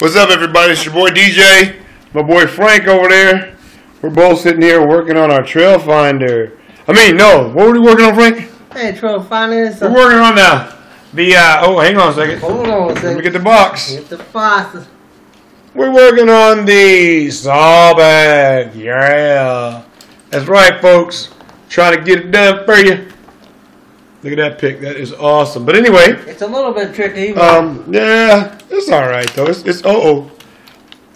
What's up, everybody? It's your boy DJ, my boy Frank over there. We're both sitting here working on our trail finder. I mean, no, what were we working on, Frank? Hey, Trail Finder. We're working on now the. Uh, oh, hang on a second. Hold on a second. Let me get the box. Get the box. We're working on the Sawback. Yeah, that's right, folks. Trying to get it done for you. Look at that pick. That is awesome. But anyway, It's a little bit tricky. Um, yeah, it's all right though. It's, it's uh oh.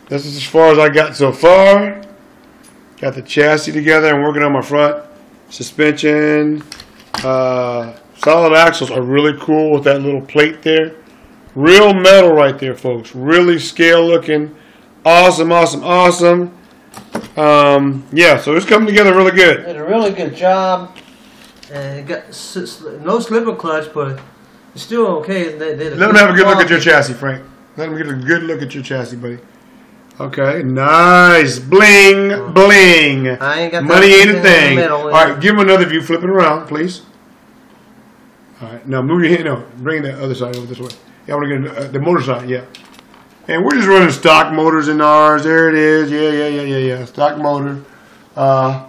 This is as far as I got so far. Got the chassis together. I'm working on my front suspension. Uh, solid axles are really cool with that little plate there. Real metal right there, folks. Really scale looking. Awesome, awesome, awesome. Um, yeah, so it's coming together really good. did a really good job. And it got no slipper clutch, but it's still okay. They Let them have a good look at your chassis, Frank. Let them get a good look at your chassis, buddy. Okay, nice. Bling, bling. I ain't got Money ain't a thing. middle, All give him another view. Flip it around, please. All right, now move your hand. No, bring the other side over this way. Yeah, I want to get uh, the motor side. Yeah. And we're just running stock motors in ours. There it is. Yeah, yeah, yeah, yeah, yeah. Stock motor. Uh,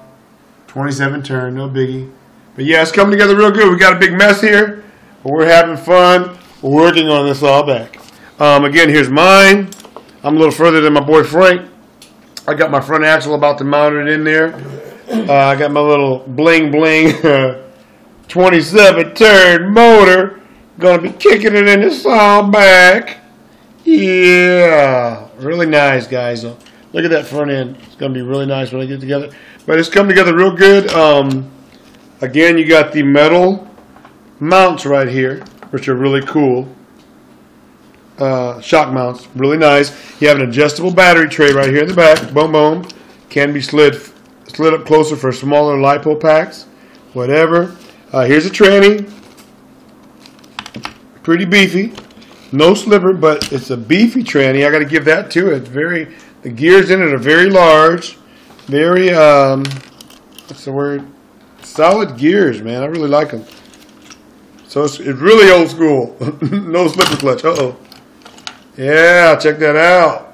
27 turn, no biggie. But yeah, it's coming together real good. We got a big mess here, but we're having fun working on this Sawback. Um, again, here's mine. I'm a little further than my boy Frank. I got my front axle about to mount it in there. Uh, I got my little bling bling 27 turn motor. Gonna be kicking it in the Sawback. Yeah, really nice, guys. Look at that front end. It's gonna be really nice when I get together. But it's come together real good. Um, again, you got the metal mounts right here, which are really cool. Uh, shock mounts, really nice. You have an adjustable battery tray right here in the back. Boom, boom. Can be slid slid up closer for smaller lipo packs, whatever. Uh, here's a tranny. Pretty beefy. No slipper, but it's a beefy tranny. I got to give that to it. It's very. The gears in it are very large, very um, what's the word? Solid gears, man. I really like them. So it's, it's really old school. no slipper clutch. Uh oh. Yeah, check that out.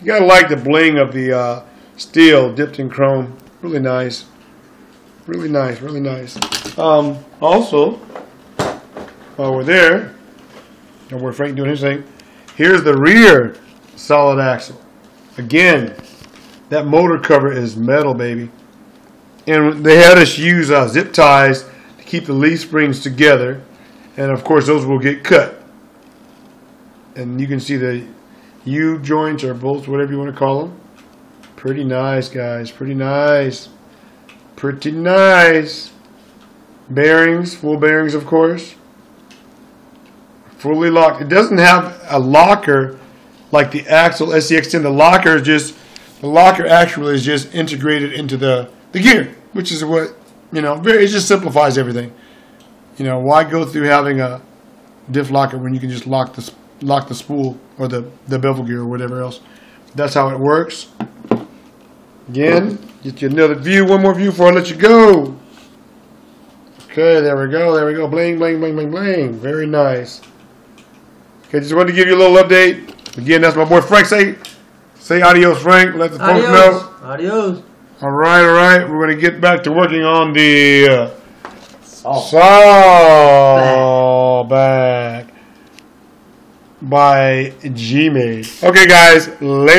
You gotta like the bling of the uh, steel dipped in chrome. Really nice. Really nice. Really nice. Um, also, while we're there, and we're Frank doing his thing, here's the rear solid axle. Again, that motor cover is metal, baby. And they had us use uh, zip ties to keep the leaf springs together. And of course, those will get cut. And you can see the U joints or bolts, whatever you want to call them. Pretty nice, guys. Pretty nice. Pretty nice. Bearings, full bearings, of course. Fully locked. It doesn't have a locker like the Axial SCX10. The locker is just the locker actually is just integrated into the the gear, which is what you know. Very, it just simplifies everything. You know, why go through having a diff locker when you can just lock the lock the spool or the the bevel gear or whatever else. That's how it works. Again, get you another view, one more view before I let you go. Okay, there we go, there we go. Bling, bling, bling, bling, bling. Very nice. Okay, just wanted to give you a little update. Again, that's my boy Frank. Say, say adios, Frank. Let the folks know. Adios. All right, all right. We're going to get back to working on the uh, saw back by Gmade. Okay, guys. Later.